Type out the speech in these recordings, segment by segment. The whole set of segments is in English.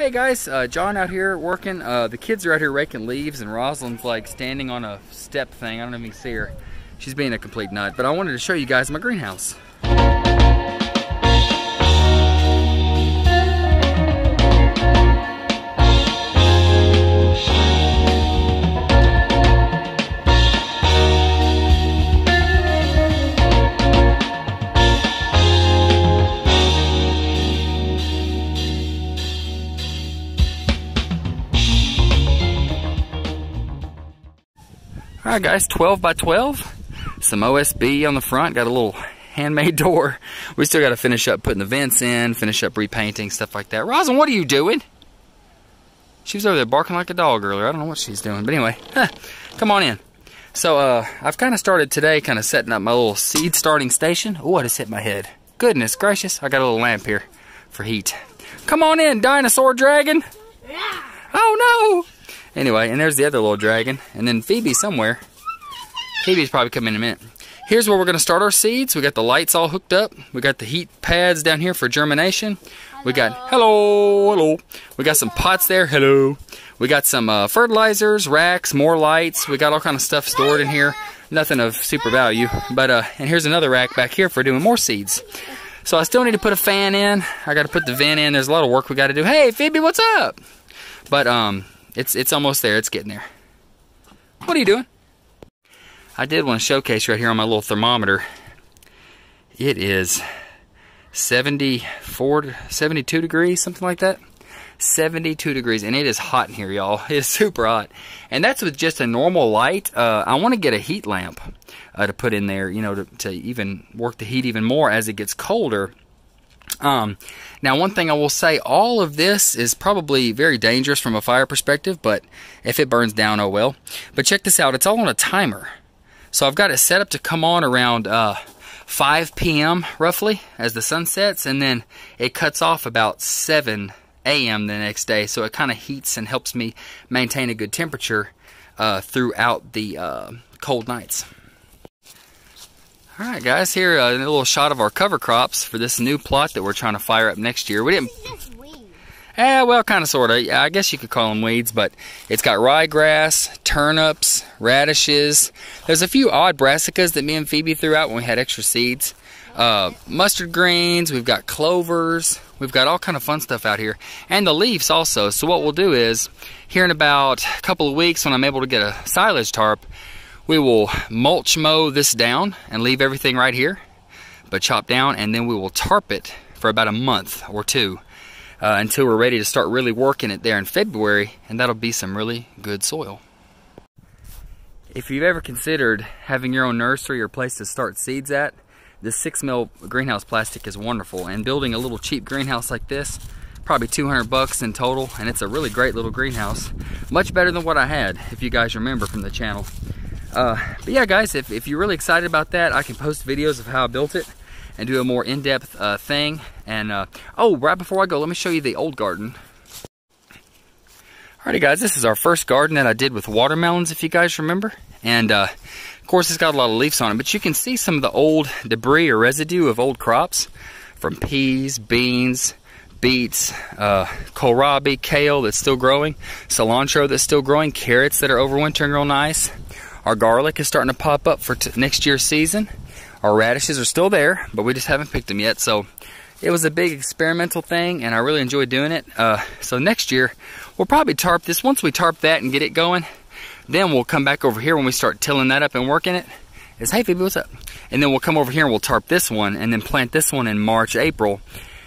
Hey guys, uh, John out here working. Uh, the kids are out here raking leaves and Rosalind's like standing on a step thing. I don't can see her. She's being a complete nut, but I wanted to show you guys my greenhouse. All right, guys, 12 by 12. Some OSB on the front. Got a little handmade door. We still got to finish up putting the vents in, finish up repainting, stuff like that. Rosin, what are you doing? She was over there barking like a dog earlier. I don't know what she's doing. But anyway, huh, come on in. So uh, I've kind of started today kind of setting up my little seed starting station. Oh, I just hit my head. Goodness gracious. I got a little lamp here for heat. Come on in, dinosaur dragon. Yeah. Oh, no. Anyway, and there's the other little dragon. And then Phoebe somewhere. Phoebe's probably coming in a minute. Here's where we're going to start our seeds. We got the lights all hooked up. We got the heat pads down here for germination. Hello. We got, hello, hello. We got some pots there, hello. We got some uh, fertilizers, racks, more lights. We got all kind of stuff stored in here. Nothing of super value. But, uh, and here's another rack back here for doing more seeds. So I still need to put a fan in. I got to put the vent in. There's a lot of work we got to do. Hey, Phoebe, what's up? But, um, it's, it's almost there. It's getting there. What are you doing? I did want to showcase right here on my little thermometer. It is 74, 72 degrees, something like that. 72 degrees, and it is hot in here, y'all. It is super hot. And that's with just a normal light. Uh, I want to get a heat lamp uh, to put in there, you know, to, to even work the heat even more as it gets colder. Um, now, one thing I will say, all of this is probably very dangerous from a fire perspective, but if it burns down, oh well. But check this out, it's all on a timer. So I've got it set up to come on around uh, 5 p.m. roughly as the sun sets, and then it cuts off about 7 a.m. the next day. So it kind of heats and helps me maintain a good temperature uh, throughout the uh, cold nights. Alright guys, here uh, a little shot of our cover crops for this new plot that we're trying to fire up next year. We didn't... Eh, well, kind of, sort of. Yeah, I guess you could call them weeds, but it's got ryegrass, turnips, radishes. There's a few odd brassicas that me and Phoebe threw out when we had extra seeds. Uh, mustard greens, we've got clovers, we've got all kind of fun stuff out here. And the leaves also. So what we'll do is, here in about a couple of weeks when I'm able to get a silage tarp, we will mulch mow this down and leave everything right here, but chop down, and then we will tarp it for about a month or two uh, until we're ready to start really working it there in February, and that'll be some really good soil. If you've ever considered having your own nursery or place to start seeds at, this six mil greenhouse plastic is wonderful, and building a little cheap greenhouse like this, probably 200 bucks in total, and it's a really great little greenhouse. Much better than what I had, if you guys remember from the channel. Uh, but yeah, guys, if, if you're really excited about that, I can post videos of how I built it and do a more in-depth uh, thing. And uh, oh, right before I go, let me show you the old garden. Alrighty, guys, this is our first garden that I did with watermelons, if you guys remember. And uh, of course, it's got a lot of leaves on it, but you can see some of the old debris or residue of old crops from peas, beans, beets, uh, kohlrabi, kale that's still growing, cilantro that's still growing, carrots that are overwintering real nice, our garlic is starting to pop up for next year's season. Our radishes are still there, but we just haven't picked them yet. So it was a big experimental thing, and I really enjoyed doing it. Uh, so next year, we'll probably tarp this. Once we tarp that and get it going, then we'll come back over here when we start tilling that up and working it. Is hey Phoebe, what's up? And then we'll come over here and we'll tarp this one, and then plant this one in March, April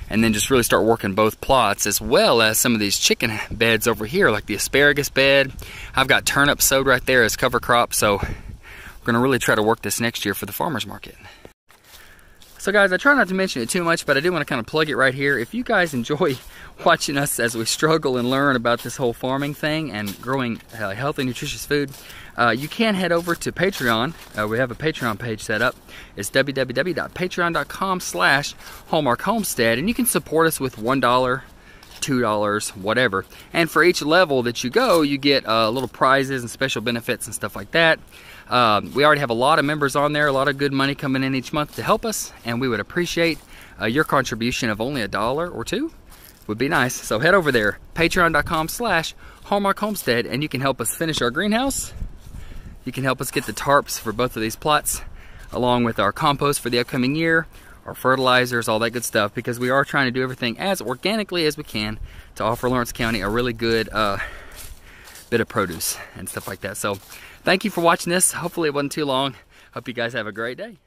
and then just really start working both plots as well as some of these chicken beds over here like the asparagus bed. I've got turnips sowed right there as cover crop so we're gonna really try to work this next year for the farmers market so guys I try not to mention it too much but I do want to kind of plug it right here if you guys enjoy watching us as we struggle and learn about this whole farming thing and growing uh, healthy nutritious food uh, you can head over to Patreon. Uh, we have a Patreon page set up. It's www.patreon.com slash Hallmark Homestead, and you can support us with $1, $2, whatever. And for each level that you go, you get uh, little prizes and special benefits and stuff like that. Um, we already have a lot of members on there, a lot of good money coming in each month to help us, and we would appreciate uh, your contribution of only a dollar or two would be nice. So head over there, patreon.com slash Hallmark Homestead, and you can help us finish our greenhouse. You can help us get the tarps for both of these plots, along with our compost for the upcoming year, our fertilizers, all that good stuff, because we are trying to do everything as organically as we can to offer Lawrence County a really good uh, bit of produce and stuff like that. So thank you for watching this. Hopefully it wasn't too long. Hope you guys have a great day.